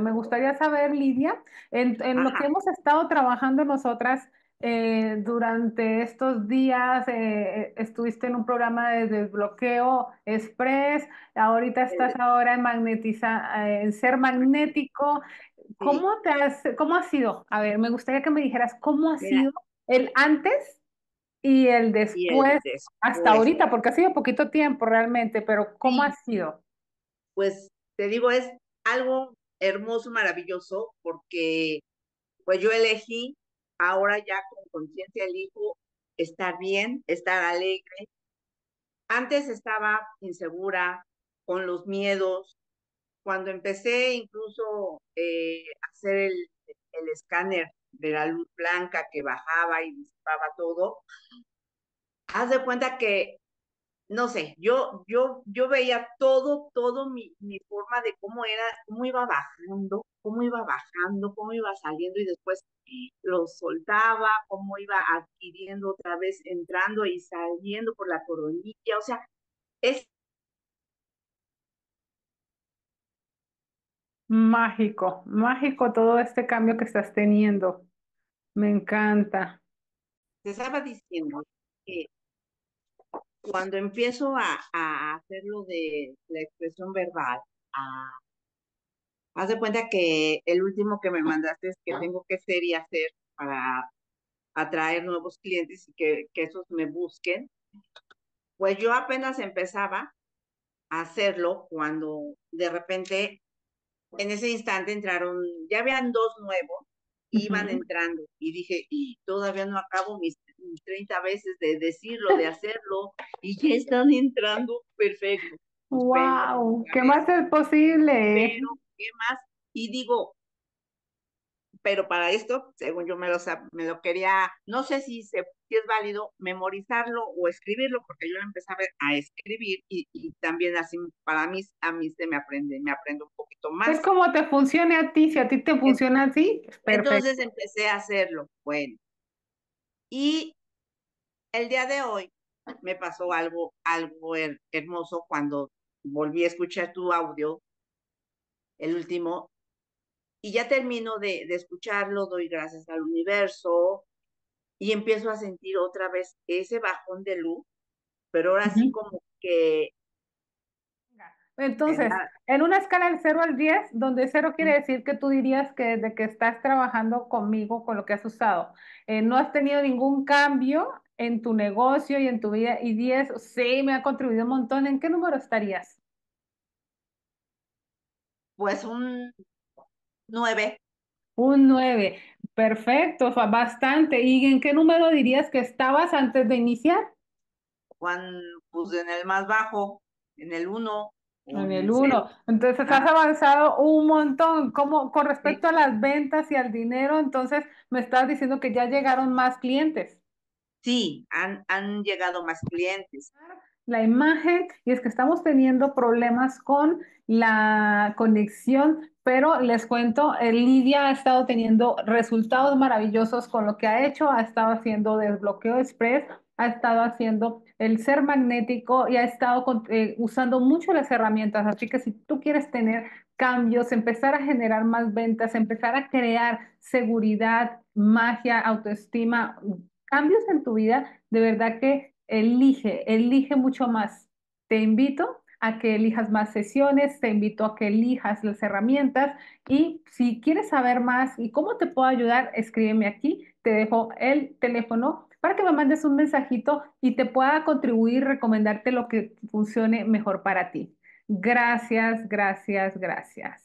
Me gustaría saber, Lidia, en, en lo que hemos estado trabajando nosotras eh, durante estos días, eh, estuviste en un programa de desbloqueo express, ahorita estás ahora en magnetiza, eh, en ser magnético. ¿Cómo te has, cómo ha sido? A ver, me gustaría que me dijeras cómo ha mira, sido el antes y el y el después hasta ahorita, porque ha sido poquito tiempo realmente, pero ¿cómo ha sido? pues te digo, es algo hermoso, maravilloso, porque pues yo elegí, ahora ya con conciencia elijo estar bien, estar alegre. Antes estaba insegura, con los miedos. Cuando empecé incluso eh, hacer el, el escáner de la luz blanca que bajaba y disipaba todo, haz de cuenta que no sé, yo, yo, yo veía todo, todo mi, mi forma de cómo era, cómo iba bajando, cómo iba bajando, cómo iba saliendo y después lo soltaba, cómo iba adquiriendo otra vez, entrando y saliendo por la coronilla, o sea, es, Mágico, mágico todo este cambio que estás teniendo. Me encanta. te estaba diciendo que cuando empiezo a, a hacerlo de la expresión verbal, a, haz de cuenta que el último que me mandaste es que tengo que ser y hacer para atraer nuevos clientes y que, que esos me busquen. Pues yo apenas empezaba a hacerlo cuando de repente en ese instante entraron, ya habían dos nuevos, iban entrando y dije, "Y todavía no acabo mis 30 veces de decirlo, de hacerlo y ya están entrando, perfecto, Wow, ¿qué más es posible? pero ¿qué más? Y digo, pero para esto, según yo me lo, me lo quería, no sé si, se, si es válido memorizarlo o escribirlo, porque yo lo empecé a, ver, a escribir y, y, también así para mí, a mí se me aprende, me aprendo un poquito Es más. como te funcione a ti, si a ti te funciona así, Entonces empecé a hacerlo, bueno, y el día de hoy me pasó algo, algo her hermoso cuando volví a escuchar tu audio, el último, y ya termino de, de escucharlo, doy gracias al universo, y empiezo a sentir otra vez ese bajón de luz, pero ahora sí Ujú. como que en Entonces, en una escala del cero al 10, donde cero quiere decir que tú dirías que desde que estás trabajando conmigo, con lo que has usado, eh, no has tenido ningún cambio en tu negocio y en tu vida, y 10, sí, me ha contribuido un montón, ¿en qué número estarías? pues un nueve, Un 9, perfecto, bastante. ¿Y en qué número dirías que estabas antes de iniciar? cuando, pues en el más bajo, en el uno o En en el el cero. uno. Entonces has avanzado un montón. Como con sí, respecto a las ventas y al dinero, entonces me estás diciendo que ya llegaron más clientes. Sí han, han llegado más clientes. la imagen y es que estamos teniendo problemas con la conexión, pero les cuento, eh, Lidia ha estado teniendo resultados maravillosos con lo que ha hecho, ha estado haciendo desbloqueo express, ha estado haciendo el ser magnético y ha estado eh, usando mucho las herramientas, así que si tú quieres tener cambios, empezar a generar más ventas, empezar a crear seguridad, magia, autoestima, cambios en tu vida, de verdad que elige, elige mucho más. Te invito a que elijas más sesiones, te invito a que elijas las herramientas y si quieres saber más y cómo te puedo ayudar, escríbeme aquí, te dejo el teléfono para que me mandes un mensajito y te pueda contribuir, recomendarte lo que funcione mejor para ti. Gracias, gracias, gracias.